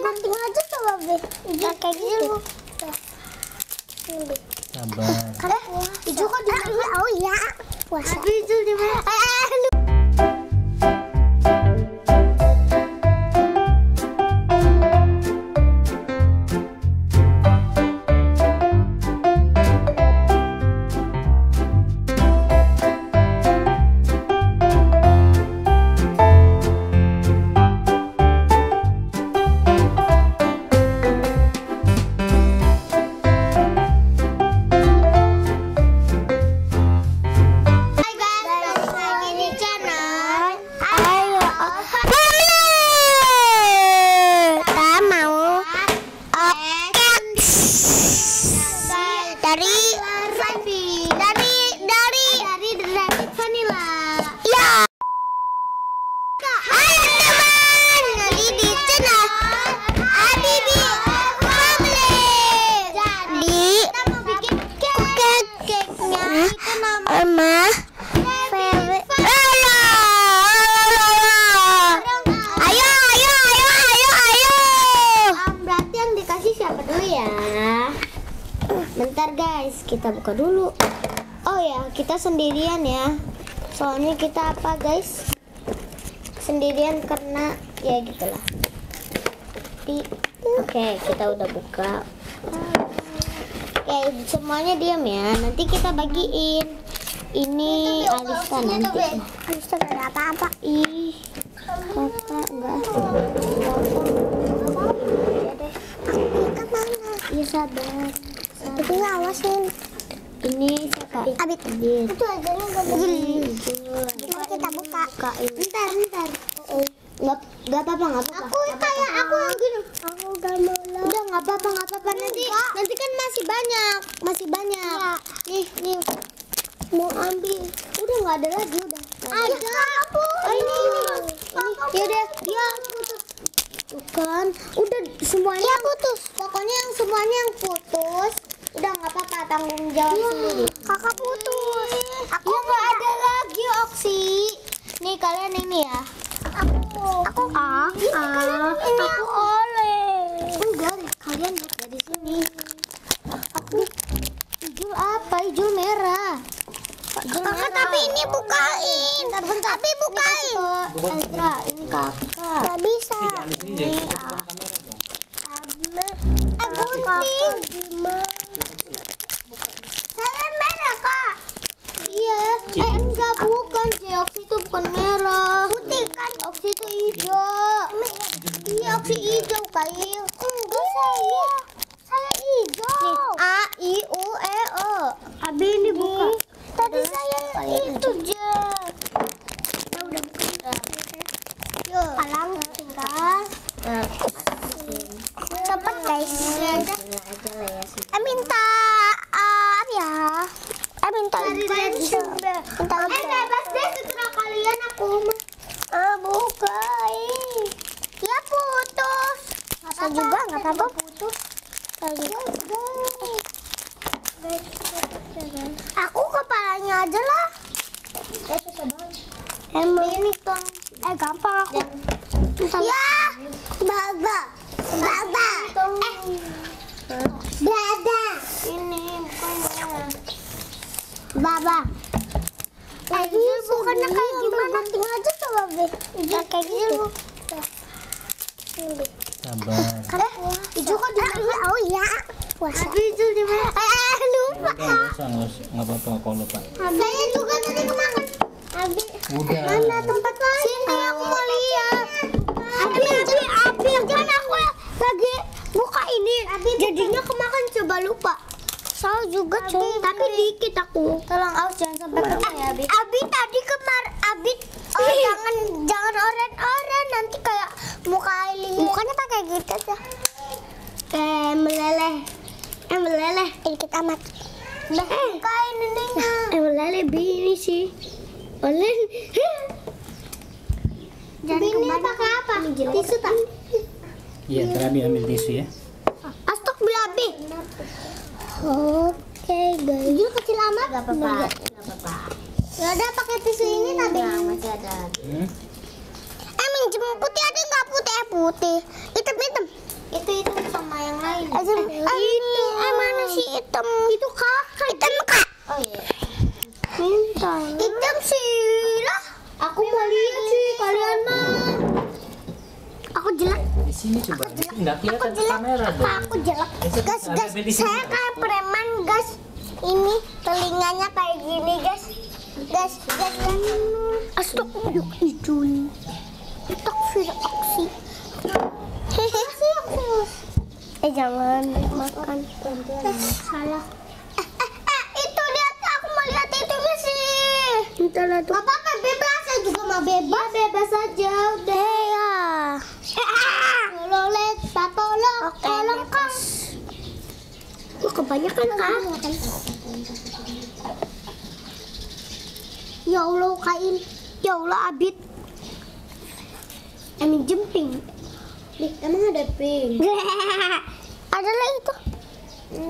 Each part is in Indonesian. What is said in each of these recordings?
banting aja coba be. Ya kayak gitu. Sabar. Eh, hijau kok di Oh iya. Puasa. Hijau di mana? Eh, lu kita buka dulu. Oh ya, kita sendirian ya. Soalnya kita apa guys? Sendirian karena ya gitulah. Di Oke, kita udah buka. Oke, semuanya diam ya. Nanti kita bagiin. Ini Alisa nanti. Alisa gak ada apa-apa. Ih, kakak enggak. Kita mana? Iya sabar. Tapi awasin. Ini siapa? Abit. Abit. Itu aja boleh. Mari kita buka. Bukain. Bentar, bentar. Nggak, nggak apa-apa, nggak apa-apa. Aku kayak aku yang gini. Aku gak mau lah. Udah nggak apa-apa, nggak apa-apa nanti. Nanti kan masih banyak, masih banyak. Nih, nih. Mau ambil. Udah nggak ada lagi, udah. Nggak Ada aku. Oh, ini, ini. Ini. Ya udah, ya. Tuh kan, udah semuanya. Ya putus. Pokoknya yang semuanya yang putus, udah nggak apa-apa tanggung jawab sendiri. Kakak putus. Aku ya nggak ada lagi Oksi. Nih kalian ini ya. Aku. Aku. Ah, ah, Ini aku oleh. Enggak, kalian lihat dari sini. Aku hijau apa? Hijau merah. Hijau Kakak merah. tapi ini bukain. Bentar, bentar. Tapi bukain. Ini Ezra, ini kakak. Gak bisa. Ini ah. Aku nih. Saya merah kak. Iya. Eh enggak bukan sih. Oksi itu bukan merah. Putih kan. Oksi itu hijau. Iya, oksi hijau kail. Enggak saya. Saya hijau. A I U E O. Abi ini buka. Tadi saya itu je. Ya udah buka. Yuk. Palang tinggal. Cepet guys. aja lah ya sih. Eh minta uh, apa ya? Eh minta bensin. Minta Eh bebas deh setelah kalian aku Ah bukain. Ya putus. Masa juga nggak apa-apa putus. Kali. Aku kepalanya aja lah. Eh susah banget. Emang Ini tong. eh gampang aku. Ya, baba, baba. Eh, dada. Ini bukannya. Baba. Lagi bukannya kayak gimana? Tinggal aja coba be. Ya kayak gitu. Sabar. Eh, hijau kok di Oh iya, puasa. Hijau di mana? Eh, lupa. Udah nggak apa-apa kalau lupa. Saya juga tadi kemakan. Abi, Udah. mana tempat lain? Sini aku mau lihat. Abi, abi, abi, kan aku lagi buka ini. Jadinya kemakan coba lupa. Saya juga coba. Tapi dikit aku. Tolong aus jangan sampai kena ya, Bi. Abi tadi kemar Abi oh, jangan jangan oren-oren nanti kayak muka Aileen. Mukanya pakai gitu aja. Eh meleleh. Eh meleleh. Dikit amat. Nah, bukain ininya. Eh, lele bini sih. Oleh. Jangan Bini pakai apa? Tisu tak? Iya, tadi ambil tisu ya. Astagfirullah Abi. Oke guys. Ini kecil amat. Gak apa-apa. Gak apa-apa. Ya udah pakai tisu ini tadi. Enggak, masih ada. Hmm? Eh minjem putih ada nggak putih? Eh putih. Hitam hitam. Azim, itu. Eh, mana si hitam? Itu kakak. Hitam kak. Oh iya. Minta. Hitam sih lah. Aku mau lihat sih kalian mah. Aku jelek. Di sini coba. Nggak kelihatan ke kamera Apa dong. aku jelek? Guys, di sini. saya kayak preman, guys. Ini telinganya kayak gini, guys. Guys, guys, guys. Astagfirullahaladzim. Astagfirullahaladzim. Eh, jangan makan. Salah. Eh, eh, eh, itu lihat aku mau lihat itu sih. Bentar lah tuh. Gak apa-apa bebas saya juga mau bebas. bebas aja udah. Eh, ya. Tolong let, tak tolong, Oke, tolong kak. Kok kebanyakan kak? Ya Allah kain. Ya Allah Abid. Emin jemping. Nih, emang ada pink? Adalah itu.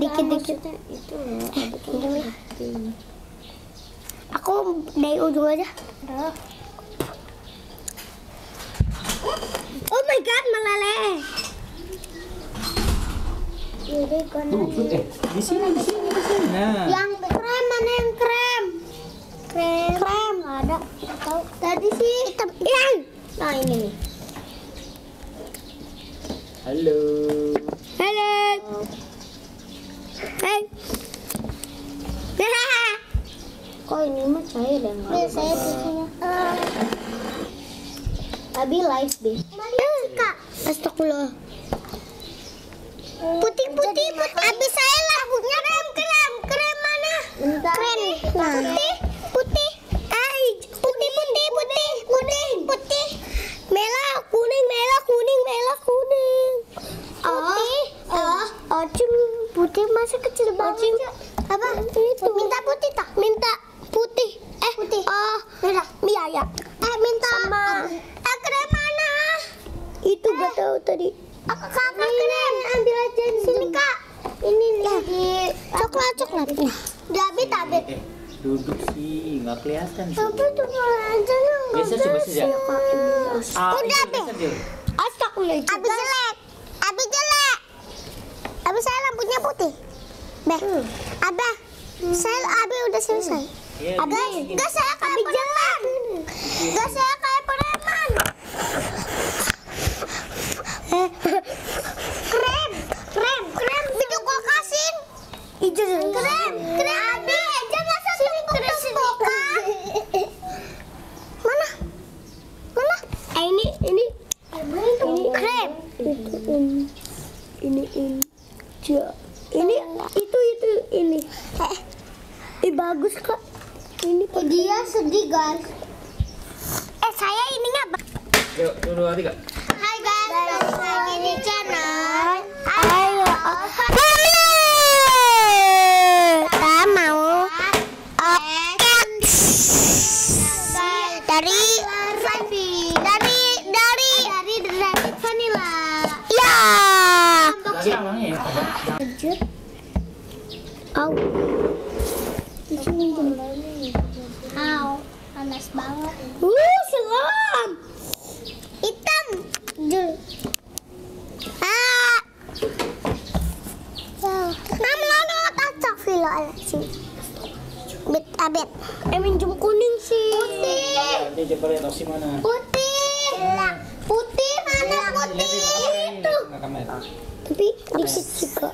Dikit-dikit. Itu loh, ada pink. Aku dari ujung aja. Oh my god, meleleh. Jadi kan Tuh, tuh, eh, di sini, di sini, di sini. Nah, yang krem mana yang krem? Krem. Krem. Nggak ada. Tahu. Tadi sih. Hitam. Yang. Nah ini nih. halo. Halo. Hai. Kok ini mah cair ya nggak? Ini saya susunya. Tapi live deh. Kak. Astagfirullah. Putih putih putih. Abis saya lagunya krem krem krem mana? Bentar. Krem. Putih putih. Ay, putih putih putih putih putih. Merah kuning merah kuning merah kuning. Putih. Oh, oh, cum putih masih kecil banget. Apa? Itu. Minta putih tak? Minta putih. Eh, putih. Oh, merah. Iya, ya. Eh, minta sama. Eh, krem mana? Itu gak tahu tadi. Aku kakak krem. Ambil aja sini kak. Ini nih di coklat coklat. Nah, David David. Eh, duduk sih, nggak kelihatan sih. Tapi tuh aja lah. Biasa coba ya. Ah, Udah, bisa, Dil. Astagfirullah. Abis jelek. Abis jelek. Abis saya lampunya putih. Beh. Abah. Saya Abi udah selesai. Iya, Abah, begini. gak saya kayak preman. Gak saya kayak preman. Krem, krem, krem. Itu gua kasih. Ijo krem, krem. Abi, jangan sampai tembok-tembokan. Mana? Mana? Eh, ini, ini. Ini krem. Itu. Ini ini. Ja. Ini itu itu ini. Eh, eh bagus kak. Ini Dia sedih guys. Eh saya ininya apa? Yuk, dua, dua, tiga. Hai guys, balik lagi di channel. Ayo. Kita mau oke dari dari dari Dari Rabbit Vanilla. ya. Lagi orangnya ya. ada. Au. Au, panas banget. Uh, selam. Hitam. Jul. Ah. Nam lono astagfirullahaladzim. Bet abet. Eh minjem kuning sih. Putih. Nanti coba lihat opsi mana. Putih. Putih mana putih? Itu. Kamera. Tapi dikit juga.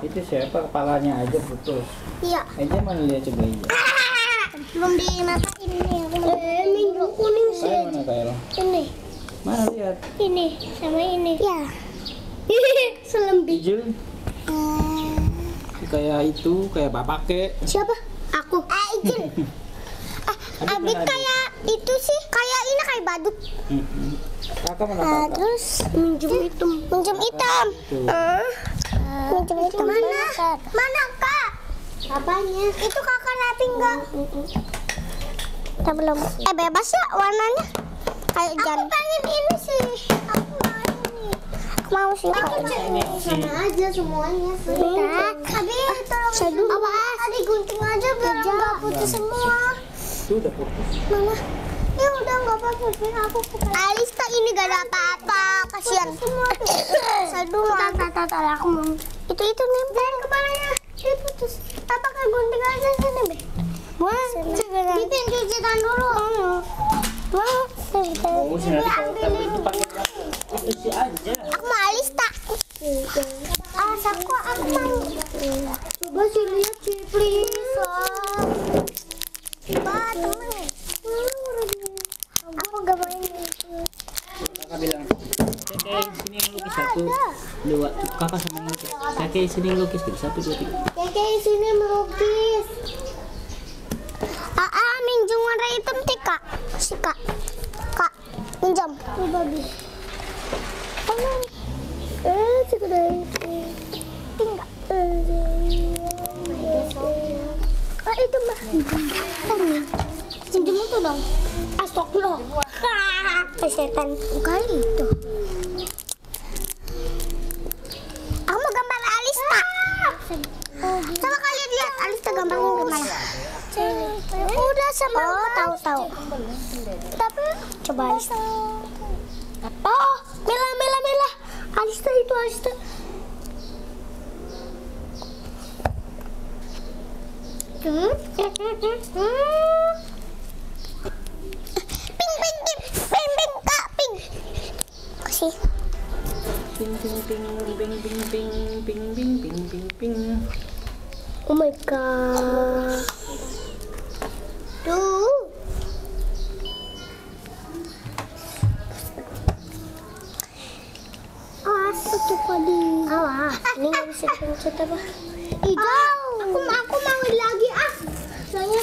Itu siapa kepalanya aja putus. Iya. Aja mana lihat coba aja. Belum dimatain nih. Eh, minjem kuning sih. Kayak mana? Ini. Mana lihat? Ini sama ini. Ya. Selembi. Ijul kayak itu kayak bapak kek. Siapa? Aku. Ah, Ijil. ah, Abid Abid mana, kayak itu sih, kayak ini kayak badut. Ah, kakak? terus minjem hitam. Minjem hitam. Ah. Minjem hitam. Mana? Mana, Kak? Apanya? Itu kakak rapi enggak? Kita belum. Eh, bebas ya warnanya. Kayak jan. Aku pengen ini sih. Aku mau ini. Aku mau sih. Aku Sama aja semuanya sih. Minta. Abi, tolong itu semua. Itu udah fokus. Mama, ya udah nggak fokus. Aku Alista ini gak ada apa-apa. Kasihan. Semua tuh. Aduh, tata, tata, aku mau. Itu itu nempel kepalanya. Dia putus. Tata kayak gunting aja sini, Be. Boleh. Bipin cuci tangan dulu. Oh, Boleh. Bagus, ambil ini. tampil itu pakai Aku mau Alista. Minjam. Ini bagus. Eh, sekedar. Tinggal. Ah, itu mah. Minjem itu dong. Astagfirullah. Ah, setan. Kali itu. Aku mau gambar Alista. Coba kalian lihat Alista gambarnya gimana. Udah sama oh, tahu tahu. Tapi coba Alista. Oh, Mila Mila Mila. Alista itu Alista. Hmm. Ping ping ping ping ping kak ping. Kasih. Ping, ping, ping, ping, ping, ping, ping, ping, ping, ping, ping. Oh my god. Itu tadi. Awas. Ini nggak bisa dipencet apa? Hijau. Aku aku mau lagi ah. Soalnya